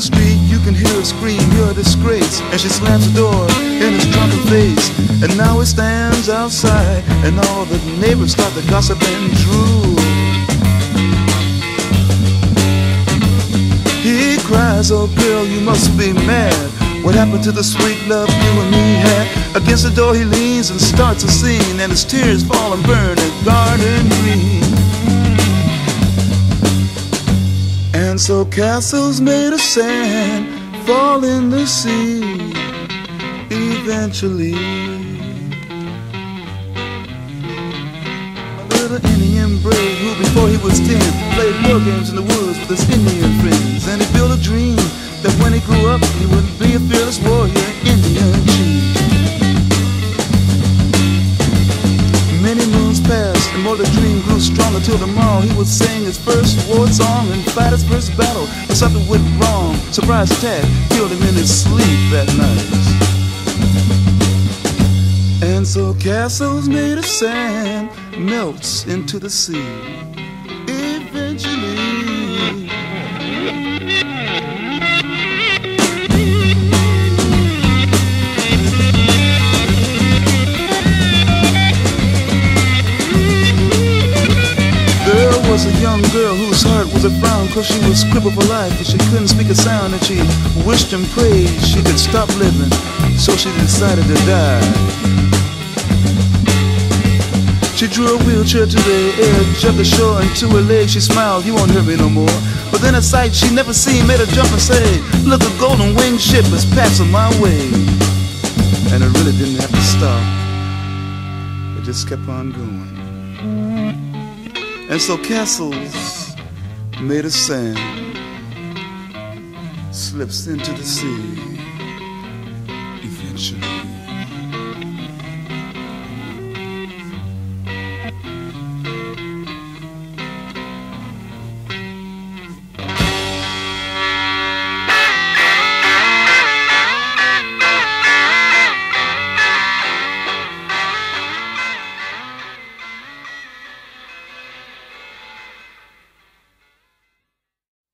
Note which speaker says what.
Speaker 1: the street, you can hear her scream, you're a disgrace. And she slams the door in his drunken face. And now he stands outside, and all the neighbors start to gossip and drool. He cries, oh girl, you must be mad. What happened to the sweet love you and me had? Against the door he leans and starts a scene, and his tears fall and burn a garden green. And so castles made of sand fall in the sea eventually. A little Indian brave who before he was ten played war games in the woods with his Indian friends. And grew stronger till tomorrow he would sing his first war song and fight his first battle. But something went wrong. Surprise attack killed him in his sleep that night. And so castles made of sand melts into the sea. Eventually. Young girl whose heart was a frown Cause she was crippled for life and she couldn't speak a sound And she wished and prayed she could stop living So she decided to die. She drew a wheelchair to the edge of the shore And to her legs she smiled, you won't hurt me no more. But then a sight she never seen made her jump and say Look, a golden winged ship is passing my way. And it really didn't have to stop. It just kept on going and so castles made of sand slips into the sea eventually.